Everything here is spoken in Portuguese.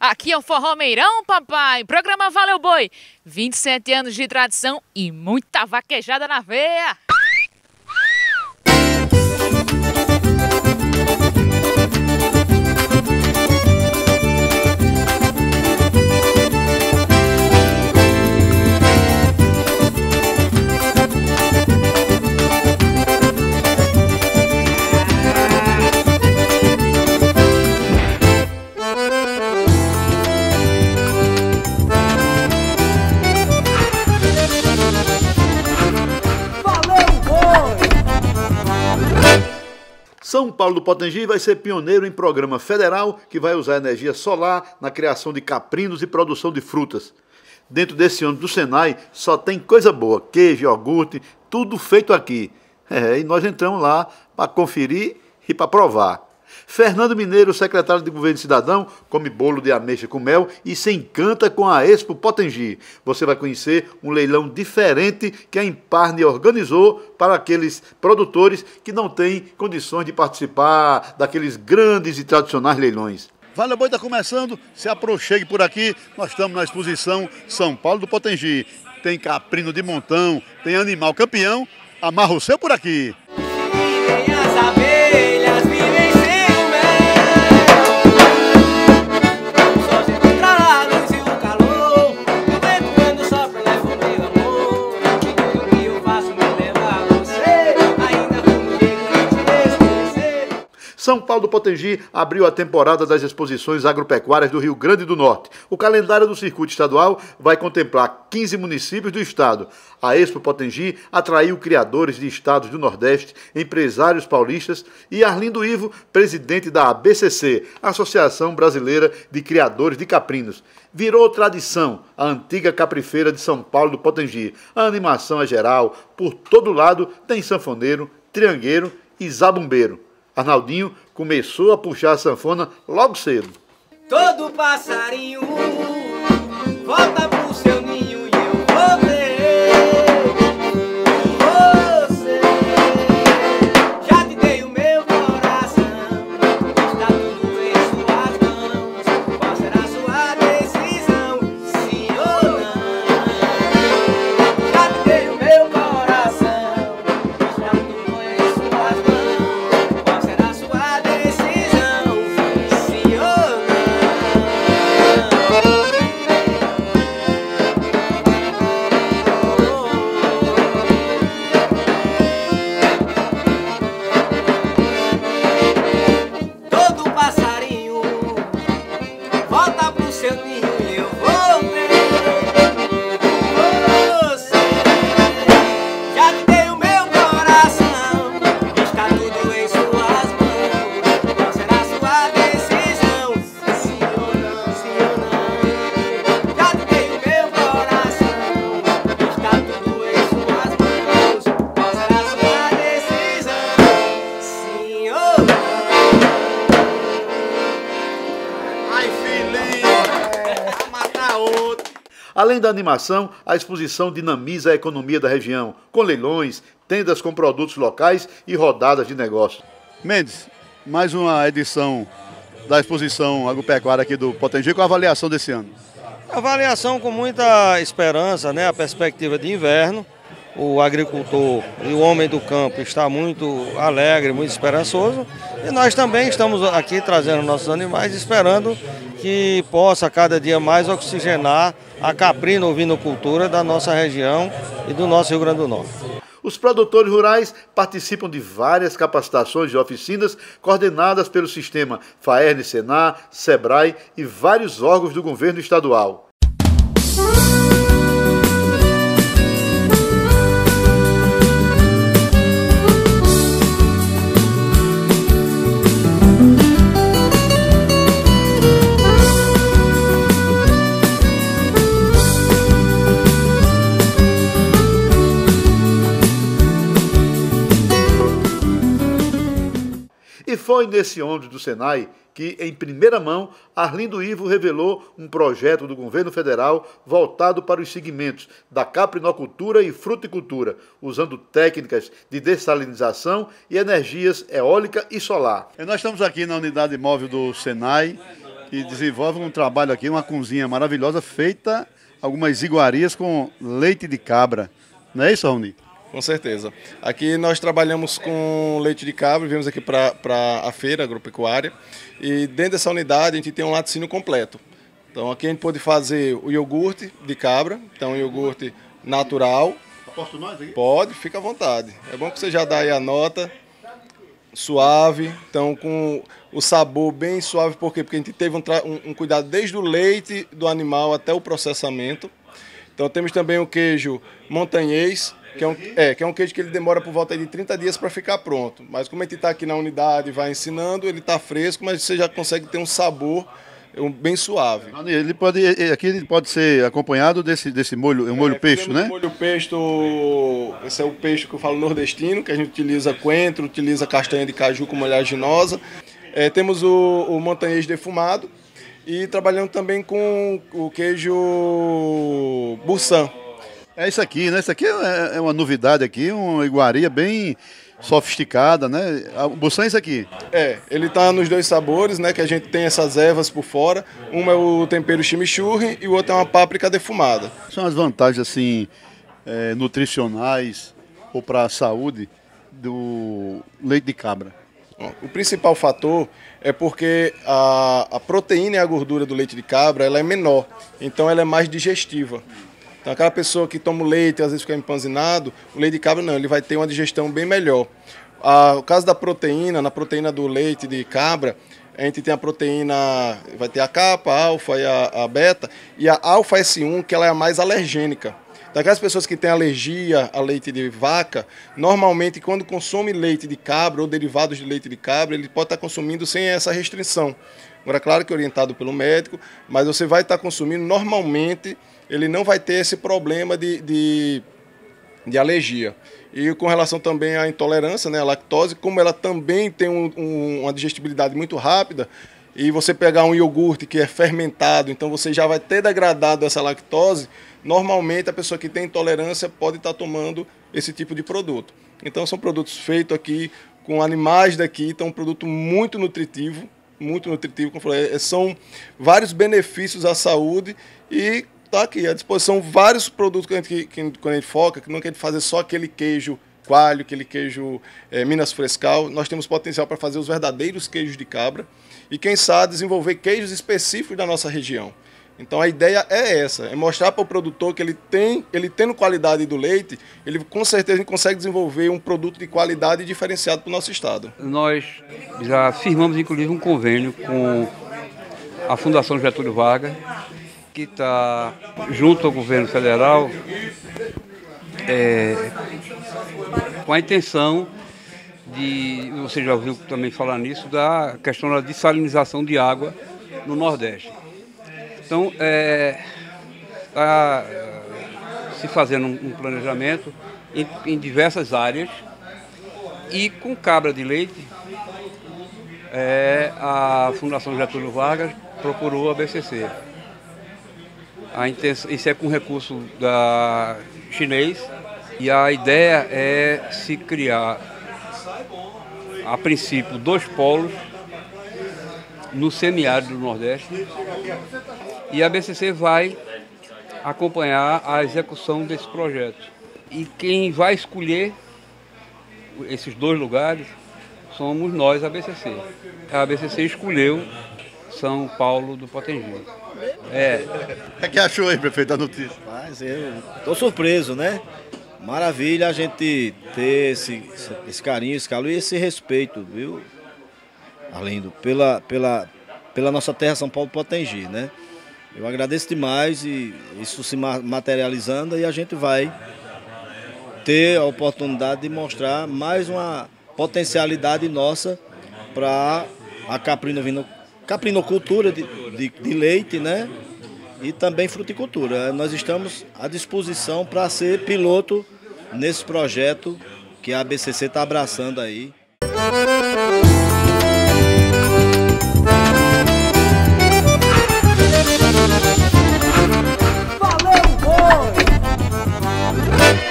Aqui é o Forró Meirão, papai. Programa Valeu Boi. 27 anos de tradição e muita vaquejada na veia. São Paulo do Potengi vai ser pioneiro em programa federal que vai usar energia solar na criação de caprinos e produção de frutas. Dentro desse ônibus do Senai só tem coisa boa, queijo, iogurte, tudo feito aqui. É, e nós entramos lá para conferir e para provar. Fernando Mineiro, secretário de Governo Cidadão, come bolo de ameixa com mel e se encanta com a Expo Potengi. Você vai conhecer um leilão diferente que a Imparne organizou para aqueles produtores que não têm condições de participar daqueles grandes e tradicionais leilões. Vale Boi está começando, se aproxime por aqui. Nós estamos na exposição São Paulo do Potengi. Tem caprino de montão, tem animal campeão. Amarra o seu por aqui. São Paulo do Potengi abriu a temporada das exposições agropecuárias do Rio Grande do Norte. O calendário do circuito estadual vai contemplar 15 municípios do estado. A Expo Potengi atraiu criadores de estados do Nordeste, empresários paulistas e Arlindo Ivo, presidente da ABCC, Associação Brasileira de Criadores de Caprinos. Virou tradição a antiga caprifeira de São Paulo do Potengi. A animação é geral, por todo lado tem sanfoneiro, triangueiro e zabumbeiro. Arnaldinho começou a puxar a sanfona logo cedo. Todo passarinho volta pro seu Além da animação, a exposição dinamiza a economia da região, com leilões, tendas com produtos locais e rodadas de negócios. Mendes, mais uma edição da exposição agropecuária aqui do Potengi com a avaliação desse ano. Avaliação com muita esperança, né? A perspectiva de inverno. O agricultor e o homem do campo está muito alegre, muito esperançoso. E nós também estamos aqui trazendo nossos animais, esperando que possa cada dia mais oxigenar a caprina ovinocultura da nossa região e do nosso Rio Grande do Norte. Os produtores rurais participam de várias capacitações e oficinas coordenadas pelo sistema FAERN, Senar, SEBRAE e vários órgãos do governo estadual. E foi nesse ônibus do Senai que, em primeira mão, Arlindo Ivo revelou um projeto do governo federal voltado para os segmentos da caprinocultura e fruticultura, usando técnicas de dessalinização e energias eólica e solar. E nós estamos aqui na unidade móvel do Senai e desenvolve um trabalho aqui, uma cozinha maravilhosa, feita algumas iguarias com leite de cabra. Não é isso, Raoni? Com certeza. Aqui nós trabalhamos com leite de cabra, viemos aqui para a feira agropecuária e dentro dessa unidade a gente tem um laticínio completo. Então aqui a gente pode fazer o iogurte de cabra, então iogurte natural. Posso nós aqui? Pode, fica à vontade. É bom que você já dá aí a nota, suave, então com o sabor bem suave, por quê? Porque a gente teve um, um, um cuidado desde o leite do animal até o processamento. Então temos também o queijo montanhês, que é, um, é, que é um queijo que ele demora por volta de 30 dias para ficar pronto. Mas como a gente está aqui na unidade e vai ensinando, ele está fresco, mas você já consegue ter um sabor bem suave. Ele pode, aqui ele pode ser acompanhado desse, desse molho, um molho é, pesto, né? Molho pesto, esse é o peixe que eu falo nordestino, que a gente utiliza coentro, utiliza castanha de caju com oleaginosa. É, temos o, o montanhês defumado e trabalhando também com o queijo Bursan. É isso aqui, né? Isso aqui é, é uma novidade aqui, uma iguaria bem sofisticada, né? O Bussan é isso aqui. É, ele tá nos dois sabores, né? Que a gente tem essas ervas por fora. Uma é o tempero chimichurri e o outro é uma páprica defumada. São as vantagens, assim, é, nutricionais ou para a saúde do leite de cabra. O principal fator é porque a, a proteína e a gordura do leite de cabra ela é menor, então ela é mais digestiva. Então, aquela pessoa que toma o leite às vezes fica empanzinado, o leite de cabra não, ele vai ter uma digestão bem melhor. Ah, o caso da proteína, na proteína do leite de cabra, a gente tem a proteína, vai ter a capa, a alfa e a, a beta, e a alfa S1, que ela é a mais alergênica. Daquelas pessoas que têm alergia a leite de vaca, normalmente quando consome leite de cabra ou derivados de leite de cabra, ele pode estar consumindo sem essa restrição. Agora, claro que orientado pelo médico, mas você vai estar consumindo normalmente ele não vai ter esse problema de, de, de alergia. E com relação também à intolerância, né, à lactose, como ela também tem um, um, uma digestibilidade muito rápida, e você pegar um iogurte que é fermentado, então você já vai ter degradado essa lactose, normalmente a pessoa que tem intolerância pode estar tomando esse tipo de produto. Então são produtos feitos aqui com animais daqui, então um produto muito nutritivo, muito nutritivo, como eu falei, é, são vários benefícios à saúde e Tá aqui à disposição vários produtos que a gente, que, quando a gente foca, que não quer fazer só aquele queijo coalho, aquele queijo é, Minas Frescal. Nós temos potencial para fazer os verdadeiros queijos de cabra e, quem sabe, desenvolver queijos específicos da nossa região. Então a ideia é essa, é mostrar para o produtor que ele tem, ele tendo qualidade do leite, ele com certeza consegue desenvolver um produto de qualidade diferenciado para o nosso estado. Nós já firmamos inclusive um convênio com a Fundação Getúlio Vargas que está junto ao governo federal é, com a intenção de, você já ouviu também falar nisso, da questão da dessalinização de água no Nordeste. Então, está é, tá, se fazendo um, planejamento em, em, diversas áreas e com cabra de leite, é, a Fundação Getúlio Vargas procurou a BCC a intenção, isso é com recurso da chinês e a ideia é se criar, a princípio, dois polos no semiárido do Nordeste e a BCC vai acompanhar a execução desse projeto. E quem vai escolher esses dois lugares somos nós, a BCC. A BCC escolheu São Paulo do Potengi. É. O é que achou aí, prefeito, da notícia? Mas eu tô surpreso, né? Maravilha a gente ter esse, esse carinho, esse calor e esse respeito, viu? Além do, pela, pela, pela nossa terra São Paulo Potengi, né? Eu agradeço demais e isso se materializando e a gente vai ter a oportunidade de mostrar mais uma potencialidade nossa para a caprinocultura de, de, de leite, né? E também fruticultura. Nós estamos à disposição para ser piloto nesse projeto que a ABCC está abraçando aí.